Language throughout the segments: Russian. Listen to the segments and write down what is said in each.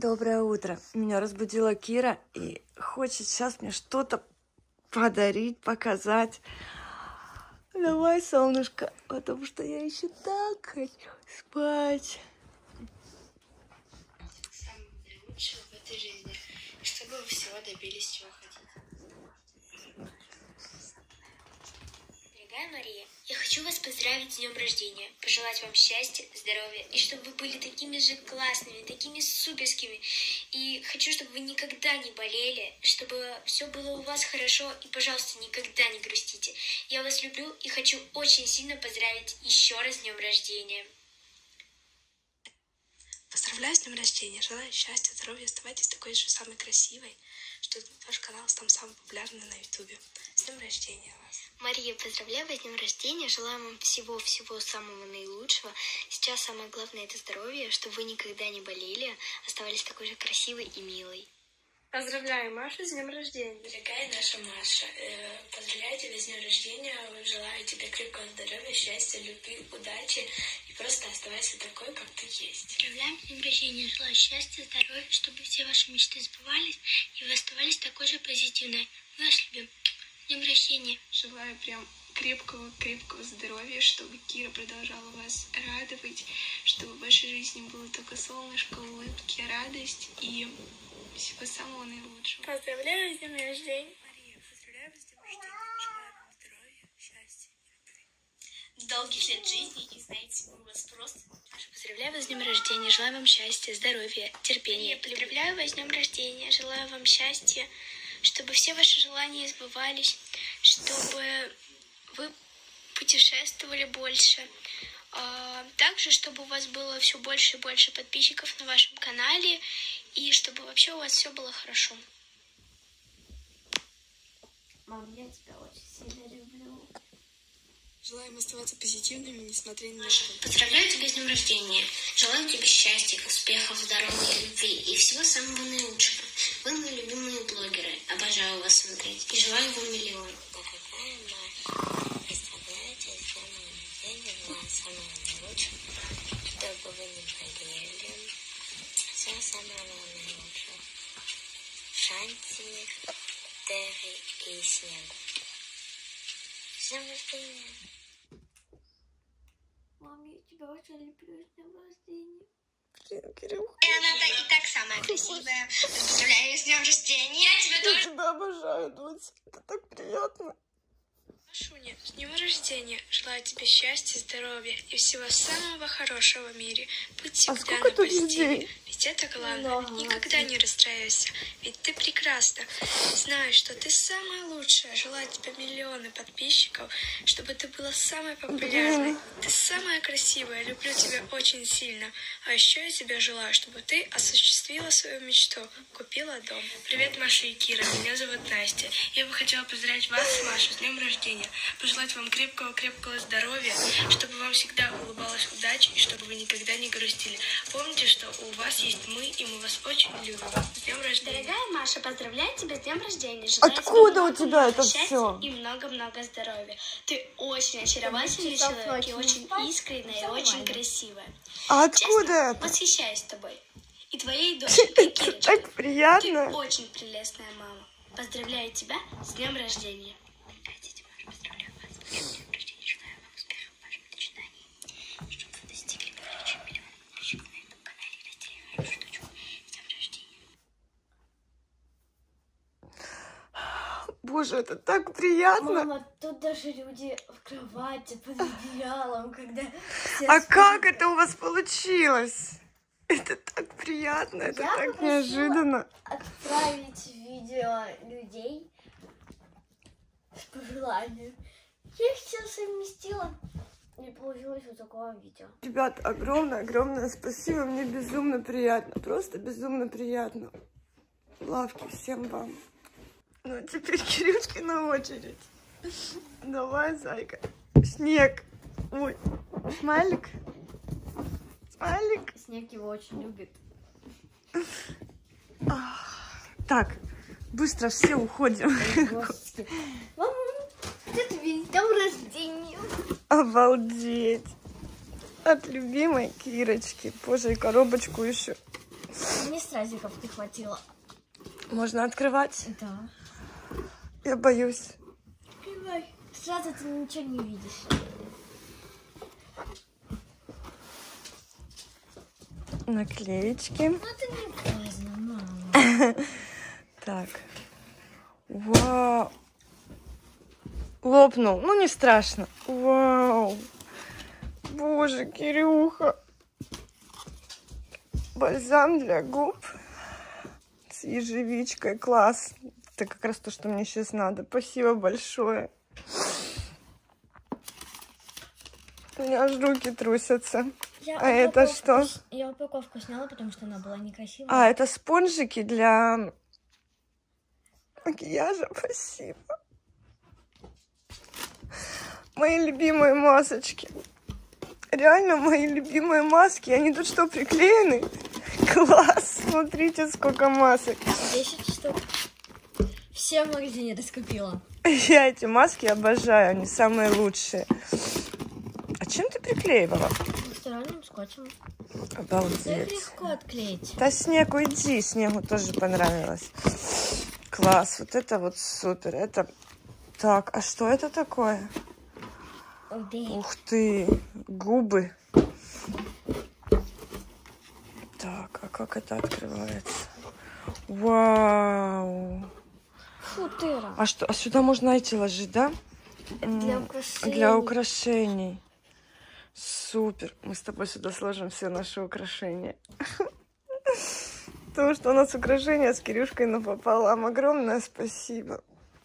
Доброе утро. Меня разбудила Кира и хочет сейчас мне что-то подарить, показать. Давай, солнышко, потому что я еще так хочу спать. самого наилучшего в этой жизни, чтобы вы всего добились, чего хотите. Дорогая Мария, я хочу вас поздравить с днем рождения, пожелать вам счастья, здоровья, и чтобы вы были такими же классными, такими суперскими. И хочу, чтобы вы никогда не болели, чтобы все было у вас хорошо, и, пожалуйста, никогда не грустите. Я вас люблю и хочу очень сильно поздравить еще раз с днем рождения. Поздравляю с днем рождения, желаю счастья, здоровья, оставайтесь такой же самой красивой, что ваш канал стал самым популярным на ютубе. С днем рождения вас! Мария, поздравляю вас с днем рождения, желаю вам всего-всего самого наилучшего. Сейчас самое главное это здоровье, чтобы вы никогда не болели, оставались такой же красивой и милой. Поздравляю Машу с днем рождения! Дорогая наша Маша, э, поздравляю тебя с днем рождения, желаю тебе крепкого здоровья, счастья, любви, удачи и просто оставайся такой, как ты есть. Поздравляем с днем рождения, желаю счастья, здоровья, чтобы все ваши мечты сбывались, и вы оставались такой же позитивной. Мы вас любим. Днем рождения! Желаю прям крепкого-крепкого здоровья, чтобы Кира продолжала вас радовать, чтобы в вашей жизни было только солнышко, улыбки, радость и всего самого наилучшего. Поздравляю с днем рождения! Мария, поздравляю вас с днем рождения, желаю вам здоровья, счастья и любви. Долгих лет жизни и знаете, мы вас просто... Поздравляю вас с днем рождения, желаю вам счастья, здоровья, терпения. Поздравляю вас с днем рождения, желаю вам счастья, чтобы все ваши желания сбывались, чтобы вы путешествовали больше. А, Также, чтобы у вас было все больше и больше подписчиков на вашем канале, и чтобы вообще у вас все было хорошо. Мам, я тебя. Желаем оставаться позитивными, несмотря ни на что. Поздравляю тебя с днем рождения. Желаю тебе счастья, успехов, здоровья, любви и всего самого наилучшего. Вы мои любимые блогеры. Обожаю вас смотреть. И желаю вам миллион. Дорогая Маша, поздравляю тебя с днем рождения. Желаю самого наилучшего. Чтобы вы не болели. Всего самого наилучшего. Шанти, Терри и Снег. С днем рождения. Тебя очень люблю с днем рождения. Блин, Кирилл, И она и так самая красивая. Поздравляю с днем рождения. Я тебя я тебя обожаю, Дудь. Это так приятно. Машуня, с днем рождения! Желаю тебе счастья, здоровья и всего самого хорошего в мире. Будь всегда сколько на позитиве. людей? Ведь это главное. Много. Никогда не расстраивайся. Ведь ты прекрасна. Знаю, что ты самая лучшая. Желаю тебе миллионы подписчиков, чтобы ты была самой популярной. Ты самая красивая. Люблю тебя очень сильно. А еще я тебе желаю, чтобы ты осуществила свою мечту. Купила дом. Привет, Маша и Кира. Меня зовут Настя. Я бы хотела поздравить вас, Маша, с днем рождения. Пожелать вам крепкого-крепкого здоровья, чтобы вам всегда улыбалась удача и чтобы вы никогда не грустили. Помните, что у вас есть мы, и мы вас очень любим. С днем рождения! Дорогая Маша, поздравляю тебя с днем рождения. Желаю Откуда у тебя это счастья всё? И много-много здоровья. Ты очень очаровательный человек и очень искренняя, и очень красивая. А откуда Честно, это? восхищаюсь тобой. И твоей дочерью, и Кирочкой. Так Ты приятно. очень прелестная мама. Поздравляю тебя с днем рождения. Дорогая тетя Маша, поздравляю вас с днем рождения. Желаю вам успехов в вашем начинании. Чтобы вы достигли более чем миллиона подписчиков на этом канале и достигли хорошую точку. С днем рождения. Боже, это так приятно. Мама, тут даже люди в кровати под одеялом, когда А спят. как это у вас получилось? Это так приятно, это Я так неожиданно. отправить видео людей с пожеланием. Я их все совместила. И получилось вот такое видео. Ребят, огромное-огромное спасибо. Мне безумно приятно. Просто безумно приятно. Лавки всем вам. Ну, теперь Кирюшки на очередь. Давай, зайка. Снег. Ой, смайлик. Смайлик. Снег его очень любит. Так, быстро все уходим. Ведь день рождения. Обалдеть. От любимой Кирочки. Боже, и коробочку еще. Мне стразиков ты хватило. Можно открывать? Да. Я боюсь. Открывай. Сразу ты ничего не видишь. Наклеечки. Ну это не важно, мама. Так. Вау. Лопнул. Ну, не страшно. Вау. Боже, Кирюха. Бальзам для губ с ежевичкой. Класс. Это как раз то, что мне сейчас надо. Спасибо большое. У меня аж руки трусятся. Я А это что? Я упаковку сняла, потому что она была некрасивая. А, это спонжики для макияжа. Спасибо. Мои любимые масочки. Реально мои любимые маски. Они тут что, приклеены? Класс! Смотрите, сколько масок. 10 штук. Все в магазине раскупила. Я эти маски обожаю. Они самые лучшие. А чем ты приклеивала? Двусторонним скотчем. Обалдеть. легко отклеить. Да снег, уйди, снегу тоже понравилось. Класс, вот это вот супер. Это так, а что это такое? Ты. Ух ты, губы. Так, а как это открывается? Вау. Футыра. А что, а сюда можно эти ложить, да? Для украшений. Для украшений. Супер. Мы с тобой сюда сложим все наши украшения. Потому что у нас украшения с Кирюшкой напополам. Огромное спасибо.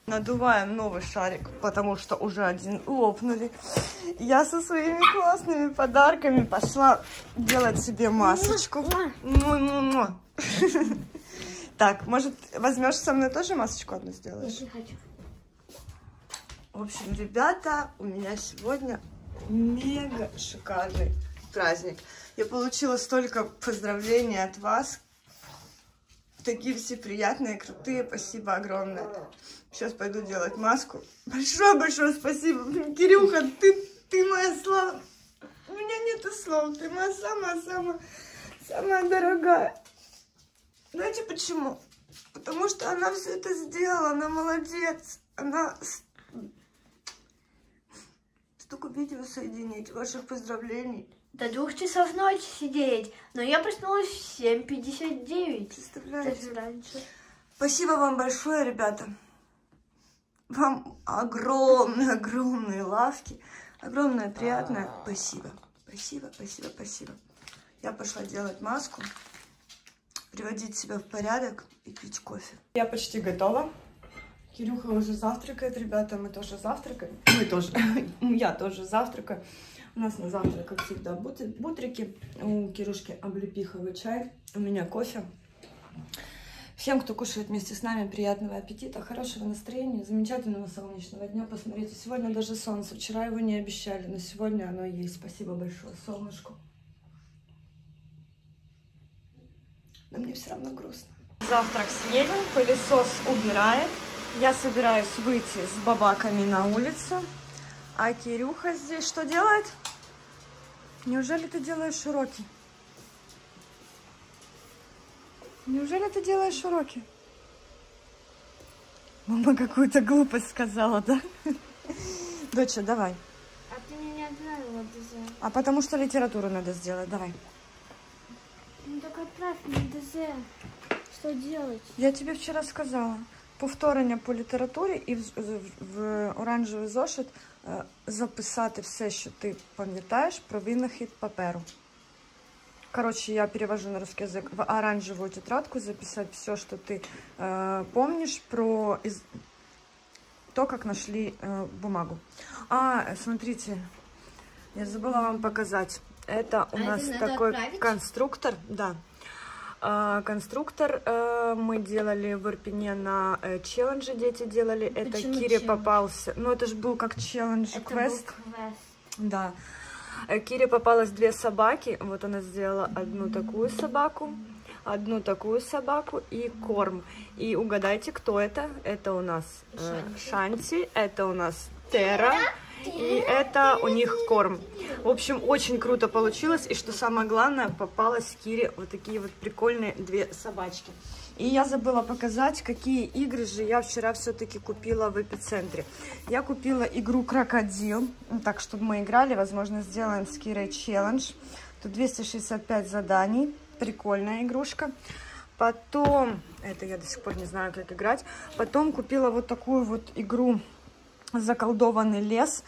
Надуваем новый шарик, потому что уже один лопнули. Я со своими классными подарками пошла делать себе масочку. Ну-ну-ну. Так, может, возьмешь со мной тоже масочку одну сделаешь? Не хочу. В общем, ребята, у меня сегодня мега шикарный праздник. Я получила столько поздравлений от вас. Такие все приятные, крутые. Спасибо огромное. Сейчас пойду делать маску. Большое-большое спасибо. Кирюха, ты, ты моя слава. У меня нету слов. Ты моя самая-самая, самая дорогая. Знаете почему? Потому что она все это сделала. Она молодец. Она столько видео соединить, ваших поздравлений. До двух часов ночи сидеть. Но я проснулась в 7.59. Представляете? Раньше. Спасибо вам большое, ребята. Вам огромные-огромные лавки. Огромное приятное спасибо. Спасибо, спасибо, спасибо. Я пошла делать маску, приводить себя в порядок и пить кофе. Я почти готова. Кирюха уже завтракает, ребята, мы тоже завтракаем. Мы тоже, я тоже завтракаю. У нас на завтрак, как всегда, бут- бутрики. У Кирюшки облепиховый чай, у меня кофе. Всем, кто кушает вместе с нами, приятного аппетита, хорошего настроения, замечательного солнечного дня. Посмотрите, сегодня даже солнце. Вчера его не обещали, но сегодня оно есть. Спасибо большое солнышку. Но мне все равно грустно. Завтрак съеден, пылесос убирает. Я собираюсь выйти с бабаками на улицу. А Кирюха здесь что делает? Неужели ты делаешь уроки? Неужели ты делаешь уроки? Мама какую-то глупость сказала, да? Доча, давай. А ты мне не отправила. А потому что литературу надо сделать, давай. Ну так отправь мне ДЗ. Что делать? Я тебе вчора сказала. Повторення по літературі і в, в, в оранжевий зошит е, записати все, що ти пам'ятаєш про винахід паперу. Короче, я перевожу на русский язык. В оранжевую тетрадку записать все, что ты э, помнишь про из... то, как нашли э, бумагу. А, смотрите, я забыла вам показать. Это у А это нас надо такой отправить? конструктор, да. А, конструктор э, мы делали в Ирпене на э, челлендже, дети делали. Это Почему Кире челлендж? попался. Ну, это же был как челлендж, Это квест. был квест. Да. Э, Кире попалось две собаки. Вот она сделала одну такую собаку, одну такую собаку и корм. И угадайте, кто это? Это у нас Шанти. Шанти, это у нас Тера И это у них корм. В общем, очень круто получилось. И что самое главное, попалась Кире вот такие вот прикольные две собачки. И я забыла показать, какие игры же я вчера все-таки купила в эпицентре. Я купила игру Крокодил, ну, так, чтобы мы играли, возможно, сделаем с Кирой челлендж. Тут 265 заданий, прикольная игрушка. Потом, это я до сих пор не знаю, как играть. Потом купила вот такую вот игру «Заколдованный лес».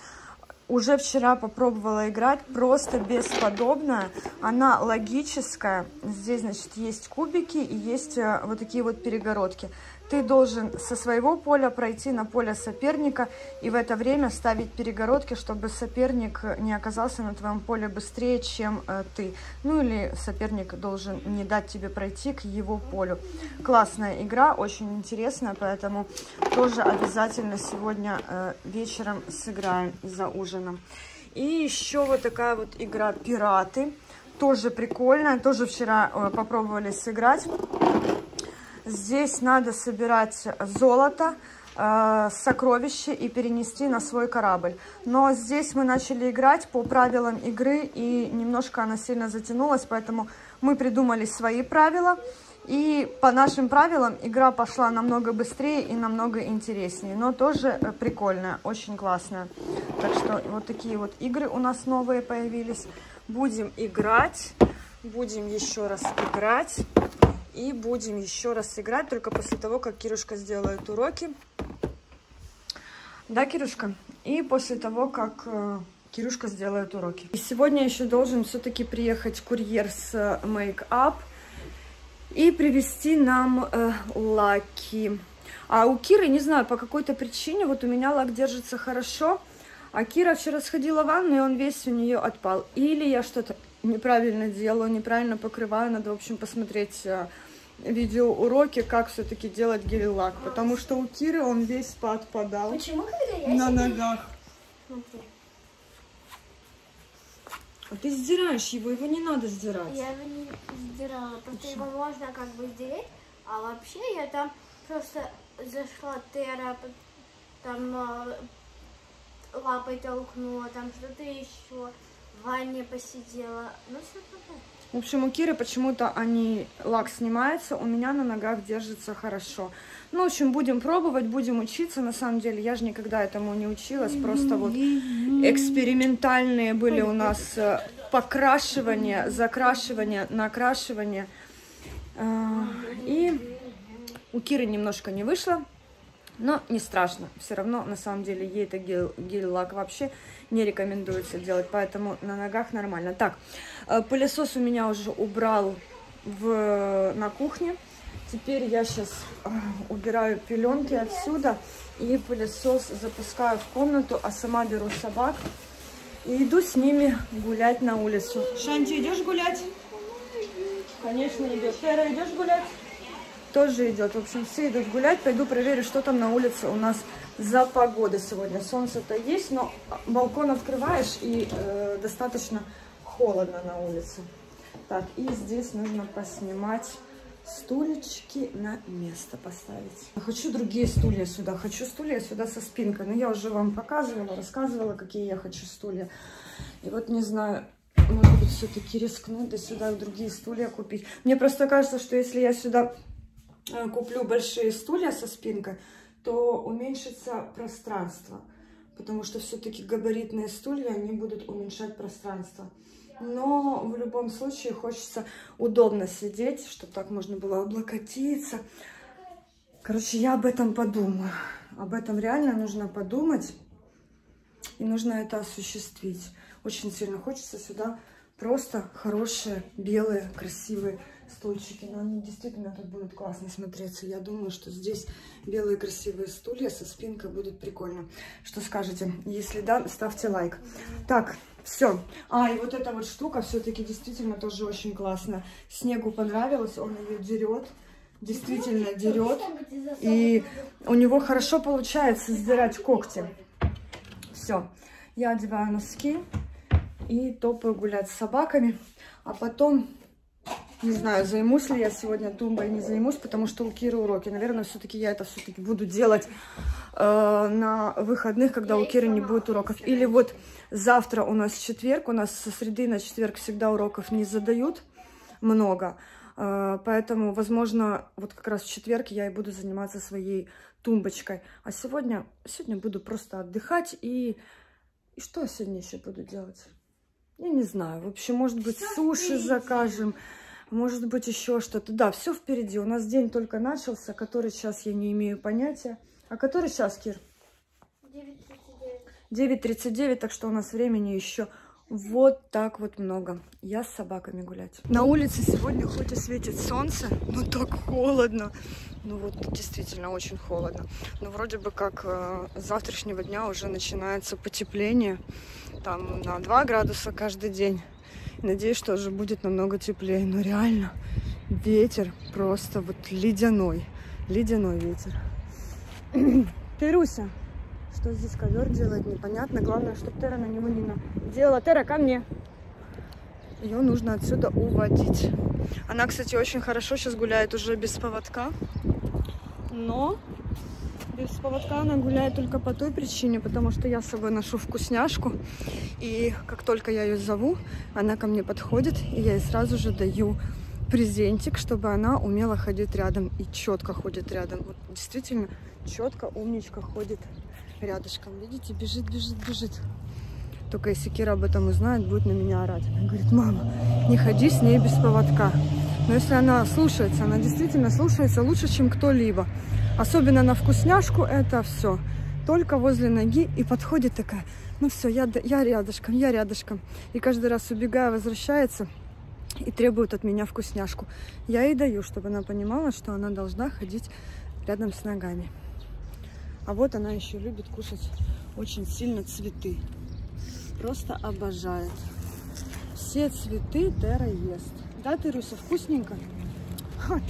Уже вчера попробовала играть, просто бесподобная. Она логическая. Здесь, значит, есть кубики и есть э, вот такие вот перегородки. Ты должен со своего поля пройти на поле соперника и в это время ставить перегородки, чтобы соперник не оказался на твоем поле быстрее, чем э, ты. Ну или соперник должен не дать тебе пройти к его полю. Классная игра, очень интересная, поэтому тоже обязательно сегодня э, вечером сыграем за ужином. И еще вот такая вот игра «Пираты». Тоже прикольная, тоже вчера э, попробовали сыграть. Здесь надо собирать золото, э, сокровища и перенести на свой корабль. Но здесь мы начали играть по правилам игры, и немножко она сильно затянулась, поэтому мы придумали свои правила. И по нашим правилам игра пошла намного быстрее и намного интереснее, но тоже э, прикольная, очень классная. Так что вот такие вот игры у нас новые появились. Будем играть, будем еще раз играть. И будем еще раз играть, только после того, как Кирюшка сделает уроки. Да, Кирюшка? И после того, как э, Кирюшка сделает уроки. И сегодня еще должен все-таки приехать курьер с мейк-ап и привезти нам э, лаки. А у Киры, не знаю, по какой-то причине, вот у меня лак держится хорошо, а Кира вчера сходила в ванну, и он весь у нее отпал. Или я что-то неправильно делаю, неправильно покрываю, надо, в общем, посмотреть видеоуроки, как все-таки делать гель-лак, потому что у Киры он весь подпадал Почему, когда я на себе- ногах. Смотри, А ты сдираешь его, его не надо сдирать. Я его не сдирала, просто его можно как бы сдереть, а вообще я там просто зашла Тера, там э, лапой толкнула, там что-то еще, в ванне посидела, ну все такое. В общем, у Киры почему-то они лак снимается, у меня на ногах держится хорошо. Ну, в общем, будем пробовать, будем учиться. На самом деле, я же никогда этому не училась. Просто вот экспериментальные были у нас э, покрашивание, закрашивание, накрашивание. А, И у Киры немножко не вышло. Но не страшно. Все равно, на самом деле, ей это гель- гель-лак вообще не рекомендуется делать. Поэтому на ногах нормально. Так, э, пылесос у меня уже убрал в, на кухне. Теперь я сейчас убираю пеленки отсюда. И пылесос запускаю в комнату, а сама беру собак. И иду с ними гулять на улицу. Шанти, идешь гулять? Конечно, идешь. Тера, идешь гулять? Тоже идет. В общем, все идут гулять. Пойду проверю, что там на улице у нас за погода сегодня. Солнце-то есть, но балкон открываешь и э, достаточно холодно на улице. Так, и здесь нужно поснимать стульчики на место поставить. Хочу другие стулья сюда. Хочу стулья сюда со спинкой. Но я уже вам показывала, рассказывала, какие я хочу стулья. И вот не знаю, может быть, все-таки рискнуть да сюда другие стулья купить. Мне просто кажется, что если я сюда куплю большие стулья со спинкой, то уменьшится пространство. Потому что все-таки габаритные стулья, они будут уменьшать пространство. Но в любом случае хочется удобно сидеть, чтобы так можно было облокотиться. Короче, я об этом подумаю. Об этом реально нужно подумать. И нужно это осуществить. Очень сильно хочется сюда просто хорошие, белые, красивые стульчики. Но они действительно тут будут классно смотреться. Я думаю, что здесь белые красивые стулья со спинкой будут прикольно. Что скажете? Если да, ставьте лайк. Так, все. А, и вот эта вот штука все-таки действительно тоже очень классно. Снегу понравилось, он ее дерет. Действительно дерет. И у него хорошо получается сдирать когти. Все. Я одеваю носки и топаю гулять с собаками. А потом Не знаю, займусь ли я сегодня тумбой, не займусь, потому что у Киры уроки. Наверное, все-таки я это все-таки буду делать э, на выходных, когда у Киры не будет уроков. Или вот завтра у нас четверг, у нас со среды на четверг всегда уроков не задают много. Э, поэтому, возможно, вот как раз в четверг я и буду заниматься своей тумбочкой. А сегодня, сегодня буду просто отдыхать. И, и что я сегодня еще буду делать? Я не знаю. В общем, может быть, суши закажем. Может быть, еще что-то. Да, все впереди. У нас день только начался, который сейчас я не имею понятия. А который сейчас, Кир? 9.39. 9.39, так что у нас времени еще вот так вот много. Я с собаками гулять. На улице сегодня хоть и светит солнце, но так холодно. Ну вот действительно очень холодно. Но вроде бы как э, с завтрашнего дня уже начинается потепление. Там на 2 градуса каждый день. Надеюсь, что уже будет намного теплее. Но реально ветер просто вот ледяной. Ледяной ветер. Перуся, что здесь ковер делает, непонятно. Главное, чтобы Тера на него не наделала. Тера, ко мне! Ее нужно отсюда уводить. Она, кстати, очень хорошо сейчас гуляет уже без поводка. Но без поводка она гуляет только по той причине, потому что я с собой ношу вкусняшку. И как только я ее зову, она ко мне подходит, и я ей сразу же даю презентик, чтобы она умела ходить рядом и четко ходит рядом. Вот действительно четко, умничка ходит рядышком. Видите, бежит, бежит, бежит. Только если Кира об этом узнает, будет на меня орать. Она говорит, мама, не ходи с ней без поводка. Но если она слушается, она действительно слушается лучше, чем кто-либо. Особенно на вкусняшку это все. Только возле ноги и подходит такая, ну все, я, я рядышком, я рядышком. И каждый раз убегая, возвращается и требует от меня вкусняшку. Я ей даю, чтобы она понимала, что она должна ходить рядом с ногами. А вот она еще любит кушать очень сильно цветы. Просто обожает. Все цветы Тера ест. Да, Теруся, вкусненько? Вот.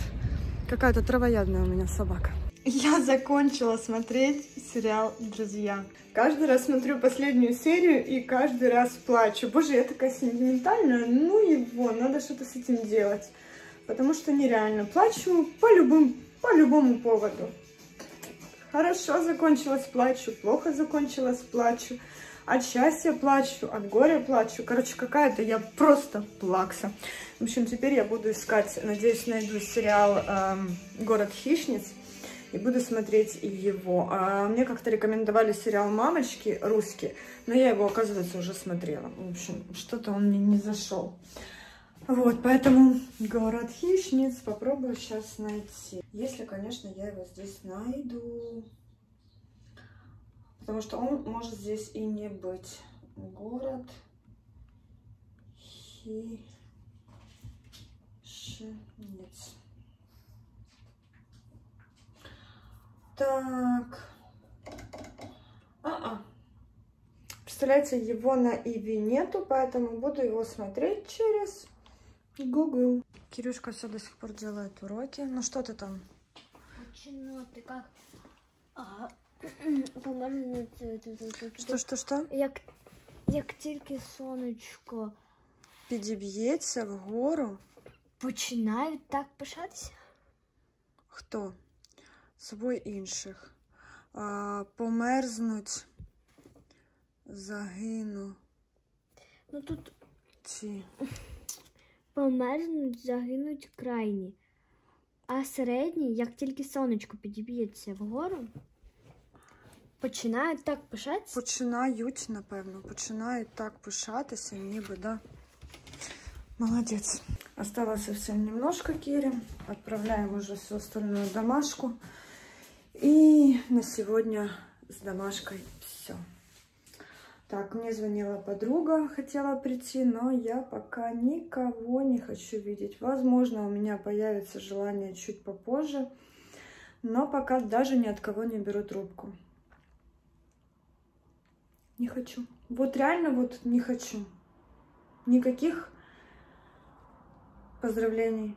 Какая-то травоядная у меня собака. Я закончила смотреть сериал «Друзья». Каждый раз смотрю последнюю серию и каждый раз плачу. Боже, я такая сентиментальная. Ну его, надо что-то с этим делать. Потому что нереально. Плачу по, любым, по любому поводу. Хорошо закончилось, плачу. Плохо закончилось, плачу. От счастья плачу, от горя плачу. Короче, какая-то я просто плакса. В общем, теперь я буду искать, надеюсь, найду сериал эм, «Город хищниц» и буду смотреть его. А мне как-то рекомендовали сериал «Мамочки» русский, но я его, оказывается, уже смотрела. В общем, что-то он мне не зашел. Вот, поэтому «Город хищниц» попробую сейчас найти. Если, конечно, я его здесь найду. Потому что он может здесь и не быть. Город хищниц. Так. А-а. Представляете, его на Иви нету, поэтому буду его смотреть через Google. Кирюшка все до сих пор делает уроки. Ну что ты там? Почему ти як а, Что, что, что? Як, як тільки сонечко Підіб'ється вгору. починають так пишатися? Хто? Собою інших. А, померзнуть, загину. Ну тут Ці. померзнуть, загинуть крайні. А середні, як тільки сонечко підіб'ється вгору, починають так пишатися. Починають, напевно, починають так пишатися, ніби, да. Молодец. Осталось совсем немножко Кире. Отправляем уже всю остальную домашку. И на сегодня с домашкой все. Так, мне звонила подруга, хотела прийти, но я пока никого не хочу видеть. Возможно, у меня появится желание чуть попозже, но пока даже ни от кого не беру трубку. Не хочу. Вот реально вот не хочу. Никаких поздравлений.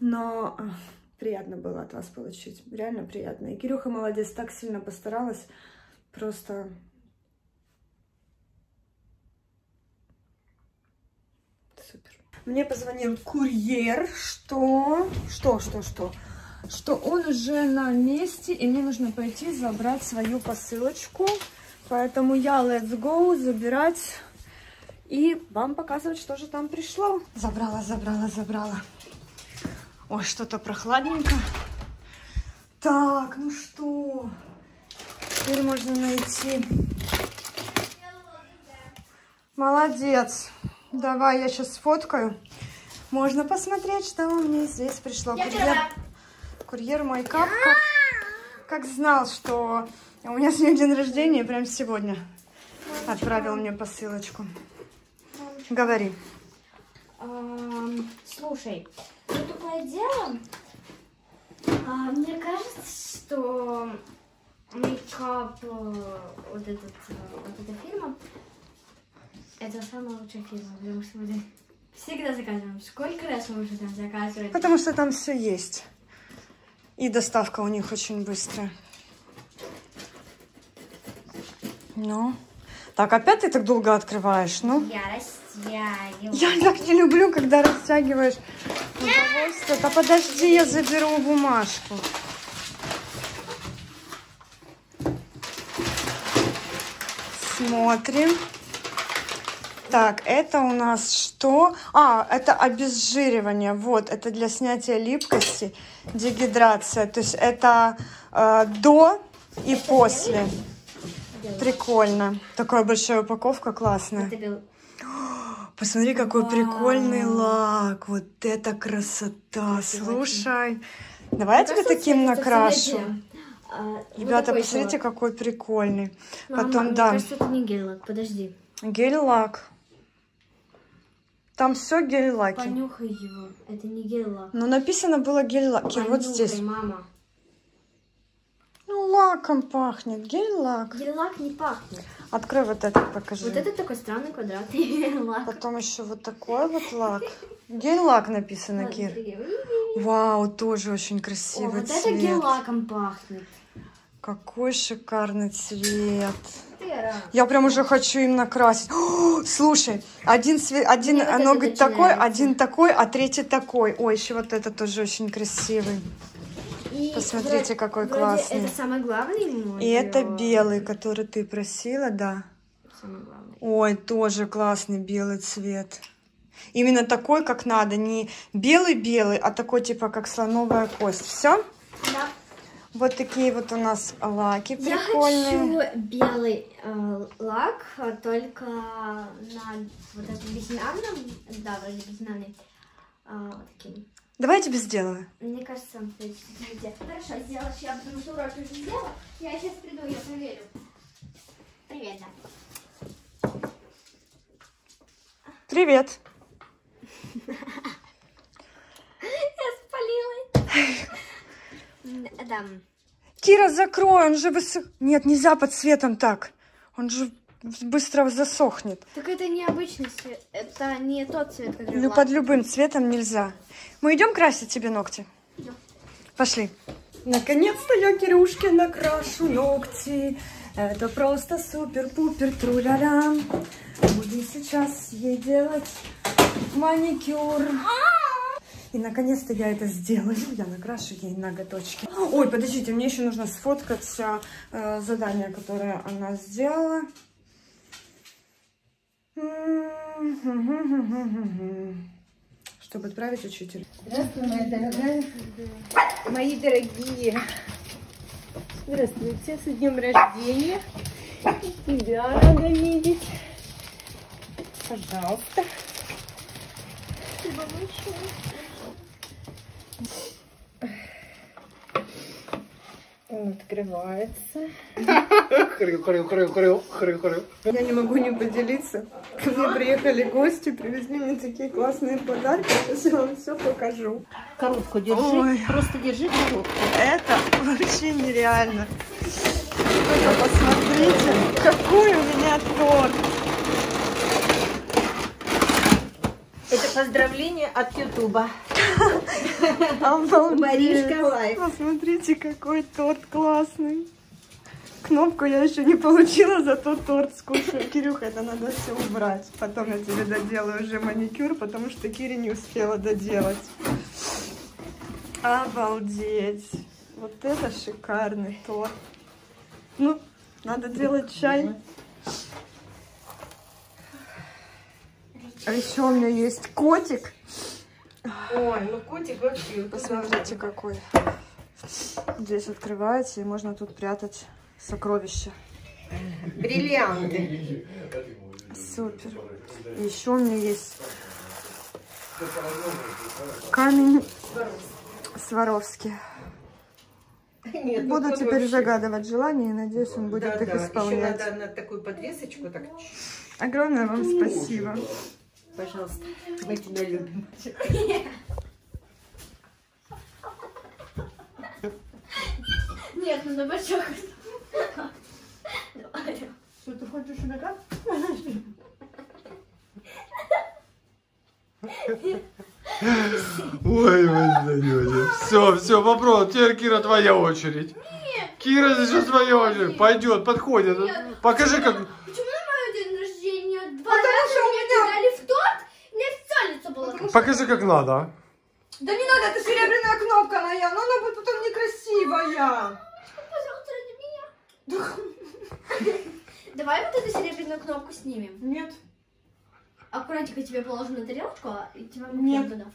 Но а, приятно было от вас получить. Реально приятно. И Кирюха молодец, так сильно постаралась. Просто супер. Мне позвонил курьер, что... Что, что, что? Что он уже на месте, и мне нужно пойти забрать свою посылочку. Поэтому я let's go забирать и вам показывать, что же там пришло. Забрала, забрала, забрала. Ой, что-то прохладненько. Так, ну что? Теперь можно найти. Молодец. Давай, я сейчас сфоткаю. Можно посмотреть, что у меня здесь пришло. Курьер, курьер мой кап как, как знал, что у меня сегодня день рождения, прям сегодня отправил мне посылочку. Говори. Слушай, ну такое дело, а, мне кажется, что мейкап, э, вот, этот, э, вот эта фирма, это самая лучшая фирма, потому что мы всегда заказываем. Сколько раз мы уже там заказывали? Потому что там все есть. И доставка у них очень быстрая. Ну. Так, опять ты так долго открываешь, ну? Я растягиваю. Я так не люблю, когда растягиваешь удовольствие. Да подожди, я заберу бумажку. Смотрим. Так, это у нас что? А, это обезжиривание. Вот, это для снятия липкости, дегидрация. То есть это э, до и после. Прикольно. Такая большая упаковка, классная. Это Посмотри, какой Вау. прикольный лак. Вот это красота. Слушай. Давай я тебе таким накрашу. а, вот Ребята, такой посмотрите, чувак. какой прикольный. Мама, Потом, мне да, кажется, это не гель-лак, подожди. гель-лак. Там все гель-лаки. Понюхай его, это не гель-лак. Но написано было гель-лаки. Вот здесь. мама. Ну, лаком пахнет. Гель-лак. Гель-лак не пахнет. Открой вот этот, покажи. Вот это такой странный квадратный лак. Потом еще вот такой вот лак. Гель-лак написано, Ладно, Кир. Вау, тоже очень О, красивый вот это цвет. гель-лаком пахнет. Какой шикарный цвет. Я прям уже хочу им накрасить. О, слушай, один цвет, один Мне вот этот ноготь такой, один такой, а третий такой. Ой, еще вот это тоже очень красивый. И Посмотрите, вроде- какой вроде классный. Это самый главный мой. И это э, белый, который ты просила, да. Самый главный. Ой, тоже классный белый цвет. Именно такой, как надо. Не белый-белый, а такой, типа, как слоновая кость. Все? Да. Вот такие вот у нас лаки Я прикольные. хочу белый э, лак, а только на вот этом безымянном, да, вроде безымянный, а, вот таким. Давай я тебе сделаю. Мне кажется, он где. Хорошо, сделала я, потому что урок уже сделала. Я сейчас приду, я проверю. Привет, да. Привет. Я спалилась. Да. Кира, закрой, он же высох... Нет, нельзя под светом так. Он же быстро засохнет. Так это не обычный цвет, это не тот цвет, который в Под любым цветом нельзя. Мы идем красить тебе ногти? Да. Пошли. Наконец-то я Кирюшке накрашу ногти. Это просто супер-пупер труляля. Будем сейчас ей делать маникюр. И наконец-то я это сделаю. Я накрашу ей ноготочки. Ой, подождите, мне еще нужно сфоткать э, задание, которое она сделала. Чтобы отправить учителю. Здравствуй, моя дорогая. Мои дорогие. Здравствуйте, с днем рождения. И Тебя рада видеть. Пожалуйста. Он открывается. Хрю, хрю, хрю, хрю, хрю, хрю. Я не могу не поделиться. Ко мне приехали гости, привезли мне такие классные подарки. Сейчас я вам все покажу. Коробку держи. Ой. Просто держи коробку. Это вообще нереально. Только посмотрите, какой у меня торт. Это поздравление от Ютуба. Обалдеть. Маричка Life. Посмотрите, какой торт классный. Кнопку я еще не получила, зато торт скушаю. Кирюха, это надо все убрать. Потом я тебе доделаю уже маникюр, потому что Кири не успела доделать. Обалдеть. Вот это шикарный торт. Ну, надо делать чай. А еще у меня есть котик. Ой, ну котик вообще. Посмотрите, какой. Здесь открывается, и можно тут прятать сокровища. Бриллианты. Супер. Еще у меня есть камень Сваровский. Нет, ну Буду кот теперь вообще. загадывать желания и надеюсь, он будет Да, их да. Еще исполнять. надо на такую подвесочку, так, Огромное вам спасибо. Пожалуйста, мы тебя любим. Нет, ну на бочок. Что, ты хочешь убегать? Ой, Ваня, Все, все, попробуй. Теперь, Кира, твоя очередь. Кира, сейчас твоя очередь. Пойдет, подходит. Покажи, как... Почему на мой день рождения два раза мне кидали в торт, и мне все лицо было. Покажи, как надо. а. Да не надо, это серебряная кнопка моя, но она будет потом некрасивая. Пожалуйста, ради меня. Давай вот эту серебряную кнопку снимем. Нет. Аккуратненько тебе положу на тарелочку, а и тебя Нет. туда.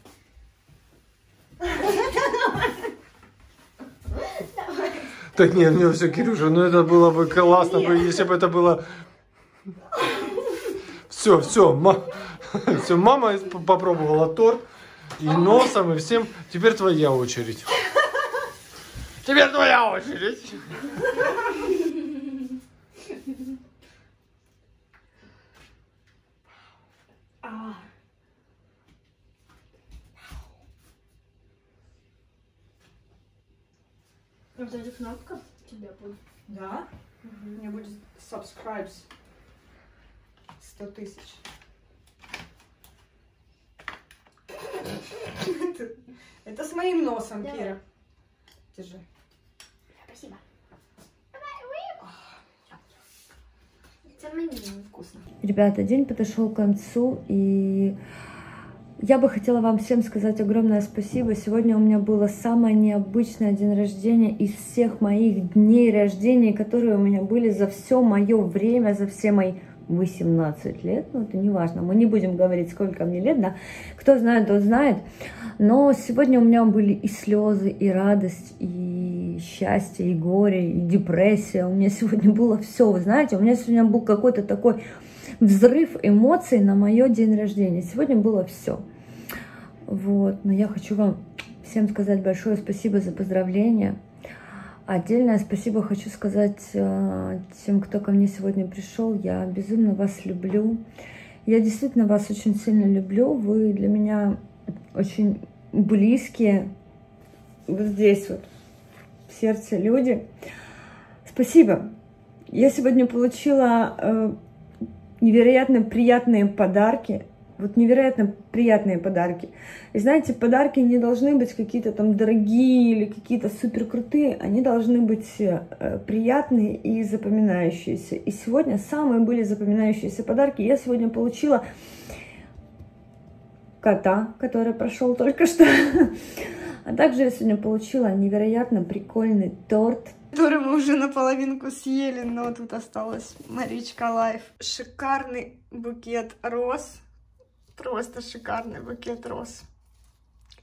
Так нет, не все, Кирюша, ну это было бы классно, бы, если бы это было... Все, все, все, мама попробовала торт и носом, и всем. Теперь твоя очередь. Теперь твоя очередь. Вот эта кнопка тебе будет. Да? У меня будет subscribes 100 тысяч. Это- с моим носом, Давай. Кира. Держи. Спасибо. Вкусно. Ребята, день подошел к концу, и я бы хотела вам всем сказать огромное спасибо. Сегодня у меня было самое необычное день рождения из всех моих дней рождения, которые у меня были за все мое время, за все мои 18 лет. Ну, это не важно, мы не будем говорить, сколько мне лет, да. Кто знает, тот знает. Но сегодня у меня были и слезы, и радость, и счастье, и горе, и депрессия. У меня сегодня было все, вы знаете, у меня сегодня был какой-то такой взрыв эмоций на мое день рождения. Сегодня было все. Вот, но я хочу вам всем сказать большое спасибо за поздравления. Отдельное спасибо хочу сказать э, тем, кто ко мне сегодня пришел. Я безумно вас люблю. Я действительно вас очень сильно люблю. Вы для меня очень близкие. Вот здесь вот, в сердце люди. Спасибо. Я сегодня получила э, невероятно приятные подарки. Вот невероятно приятные подарки. И знаете, подарки не должны быть какие-то там дорогие или какие-то супер крутые. Они должны быть э, приятные и запоминающиеся. И сегодня самые были запоминающиеся подарки. Я сегодня получила кота, который прошел только что. А также я сегодня получила невероятно прикольный торт который мы уже наполовинку съели, но тут осталась Маричка Life. Шикарный букет роз. Просто шикарный букет роз.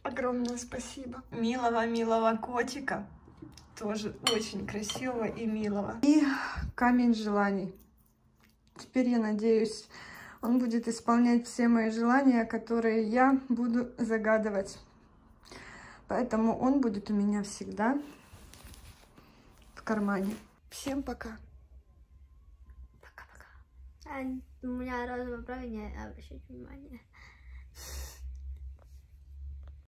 Огромное спасибо. Милого-милого котика. Тоже очень красивого и милого. И камень желаний. Теперь я надеюсь, он будет исполнять все мои желания, которые я буду загадывать. Поэтому он будет у меня всегда в кармане. Всем пока. А у меня розовое правильно обращать внимание.